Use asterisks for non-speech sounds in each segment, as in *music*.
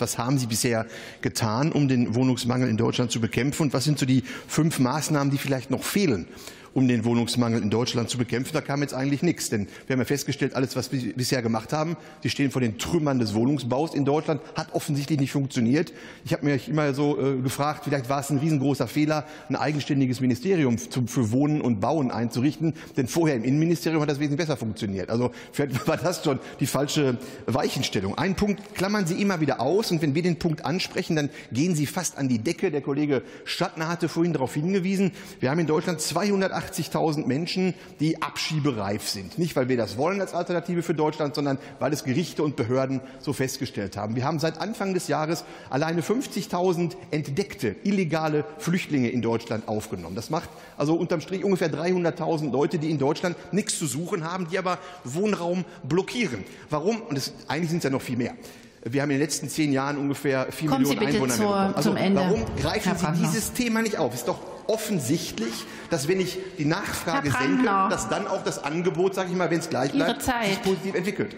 Was haben Sie bisher getan, um den Wohnungsmangel in Deutschland zu bekämpfen? Und was sind so die fünf Maßnahmen, die vielleicht noch fehlen, um den Wohnungsmangel in Deutschland zu bekämpfen. Da kam jetzt eigentlich nichts. Denn wir haben ja festgestellt, alles, was wir bisher gemacht haben, Sie stehen vor den Trümmern des Wohnungsbaus in Deutschland, hat offensichtlich nicht funktioniert. Ich habe mich immer so äh, gefragt, vielleicht war es ein riesengroßer Fehler, ein eigenständiges Ministerium für Wohnen und Bauen einzurichten. Denn vorher im Innenministerium hat das wesentlich besser funktioniert. Also vielleicht *laughs* war das schon die falsche Weichenstellung. Einen Punkt klammern Sie immer wieder aus. Und wenn wir den Punkt ansprechen, dann gehen Sie fast an die Decke. Der Kollege Stadtner hatte vorhin darauf hingewiesen. Wir haben in Deutschland 200 180.000 Menschen, die abschiebereif sind. Nicht, weil wir das wollen als Alternative für Deutschland, sondern weil es Gerichte und Behörden so festgestellt haben. Wir haben seit Anfang des Jahres alleine 50.000 entdeckte illegale Flüchtlinge in Deutschland aufgenommen. Das macht also unterm Strich ungefähr 300.000 Leute, die in Deutschland nichts zu suchen haben, die aber Wohnraum blockieren. Warum? Und es, eigentlich sind es ja noch viel mehr. Wir haben in den letzten zehn Jahren ungefähr vier Kommen Millionen Einwohner zur, Also warum greifen Sie dieses Thema nicht auf? Ist doch offensichtlich, dass wenn ich die Nachfrage senke, dass dann auch das Angebot, sage ich mal, wenn es gleich bleibt, sich positiv entwickelt.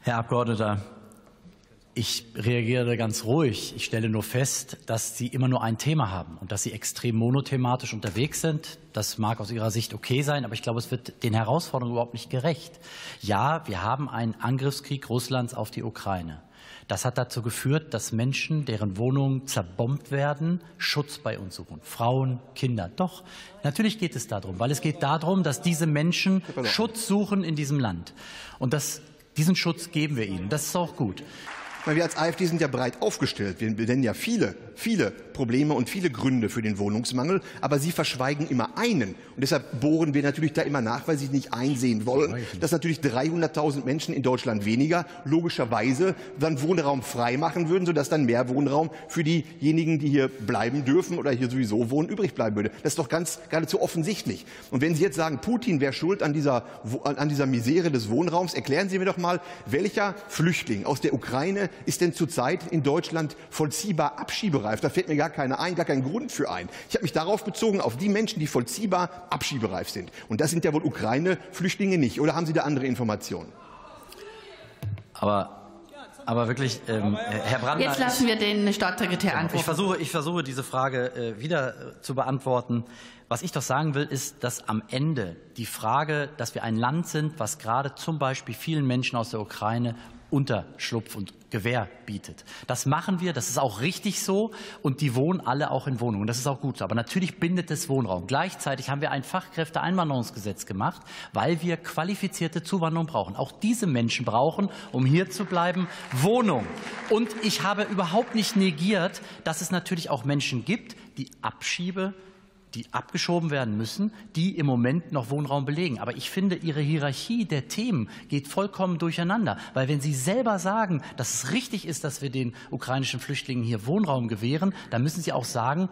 Herr Abgeordneter, ich reagiere ganz ruhig. Ich stelle nur fest, dass Sie immer nur ein Thema haben und dass Sie extrem monothematisch unterwegs sind. Das mag aus Ihrer Sicht okay sein, aber ich glaube, es wird den Herausforderungen überhaupt nicht gerecht. Ja, wir haben einen Angriffskrieg Russlands auf die Ukraine. Das hat dazu geführt, dass Menschen, deren Wohnungen zerbombt werden, Schutz bei uns suchen. Frauen, Kinder. Doch, natürlich geht es darum, weil es geht darum, dass diese Menschen Schutz suchen in diesem Land. Und das, diesen Schutz geben wir ihnen. Das ist auch gut. Wir als AfD sind ja breit aufgestellt. Wir nennen ja viele, viele Probleme und viele Gründe für den Wohnungsmangel. Aber Sie verschweigen immer einen. Und deshalb bohren wir natürlich da immer nach, weil Sie nicht einsehen wollen, dass natürlich 300.000 Menschen in Deutschland weniger logischerweise dann Wohnraum frei machen würden, sodass dann mehr Wohnraum für diejenigen, die hier bleiben dürfen oder hier sowieso wohnen, übrig bleiben würde. Das ist doch ganz geradezu offensichtlich. Und wenn Sie jetzt sagen, Putin wäre schuld an dieser, an dieser Misere des Wohnraums, erklären Sie mir doch mal, welcher Flüchtling aus der Ukraine ist denn zurzeit in Deutschland vollziehbar abschiebereif? Da fällt mir gar keiner ein, gar kein Grund für ein. Ich habe mich darauf bezogen, auf die Menschen, die vollziehbar abschiebereif sind. Und das sind ja wohl Ukraine-Flüchtlinge nicht. Oder haben Sie da andere Informationen? Aber aber wirklich, ähm, Herr Brandner. Jetzt lassen wir den Staatssekretär antworten. Ich versuche, ich versuche diese Frage äh, wieder äh, zu beantworten. Was ich doch sagen will, ist, dass am Ende die Frage, dass wir ein Land sind, was gerade zum Beispiel vielen Menschen aus der Ukraine Unterschlupf und Gewähr bietet. Das machen wir, das ist auch richtig so und die wohnen alle auch in Wohnungen. Das ist auch gut so. Aber natürlich bindet es Wohnraum. Gleichzeitig haben wir ein Fachkräfteeinwanderungsgesetz gemacht, weil wir qualifizierte Zuwanderung brauchen. Auch diese Menschen brauchen, um hier zu bleiben, Wohnung. Und ich habe überhaupt nicht negiert, dass es natürlich auch Menschen gibt, die Abschiebe die abgeschoben werden müssen, die im Moment noch Wohnraum belegen. Aber ich finde, Ihre Hierarchie der Themen geht vollkommen durcheinander. Weil wenn Sie selber sagen, dass es richtig ist, dass wir den ukrainischen Flüchtlingen hier Wohnraum gewähren, dann müssen Sie auch sagen,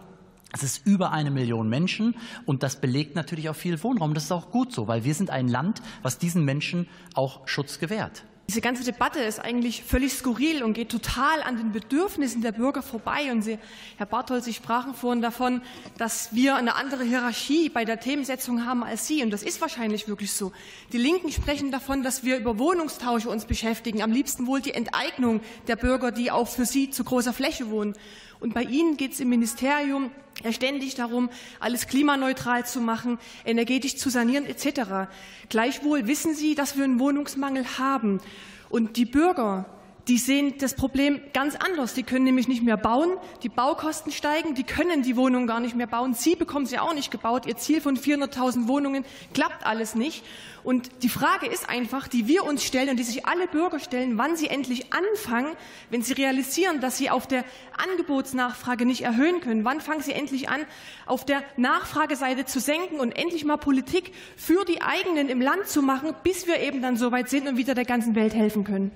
es ist über eine Million Menschen und das belegt natürlich auch viel Wohnraum. Das ist auch gut so, weil wir sind ein Land, was diesen Menschen auch Schutz gewährt. Diese ganze Debatte ist eigentlich völlig skurril und geht total an den Bedürfnissen der Bürger vorbei. Und Sie, Herr Barthold, Sie sprachen vorhin davon, dass wir eine andere Hierarchie bei der Themensetzung haben als Sie. Und das ist wahrscheinlich wirklich so. Die Linken sprechen davon, dass wir über Wohnungstausche uns beschäftigen. Am liebsten wohl die Enteignung der Bürger, die auch für Sie zu großer Fläche wohnen. Und bei Ihnen geht es im Ministerium ständig darum, alles klimaneutral zu machen, energetisch zu sanieren etc. Gleichwohl wissen Sie, dass wir einen Wohnungsmangel haben. Und die Bürger, die sehen das Problem ganz anders. Die können nämlich nicht mehr bauen, die Baukosten steigen, die können die Wohnungen gar nicht mehr bauen. Sie bekommen sie auch nicht gebaut. Ihr Ziel von 400.000 Wohnungen klappt alles nicht. Und die Frage ist einfach, die wir uns stellen und die sich alle Bürger stellen, wann sie endlich anfangen, wenn sie realisieren, dass sie auf der Angebotsnachfrage nicht erhöhen können. Wann fangen sie endlich an, auf der Nachfrageseite zu senken und endlich mal Politik für die eigenen im Land zu machen, bis wir eben dann so weit sind und wieder der ganzen Welt helfen können?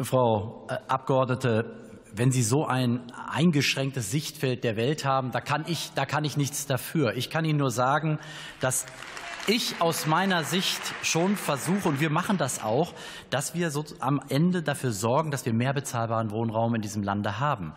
Frau äh, Abgeordnete, wenn Sie so ein eingeschränktes Sichtfeld der Welt haben, da kann ich, da kann ich nichts dafür. Ich kann Ihnen nur sagen, dass ich aus meiner Sicht schon versuche, und wir machen das auch, dass wir so am Ende dafür sorgen, dass wir mehr bezahlbaren Wohnraum in diesem Lande haben.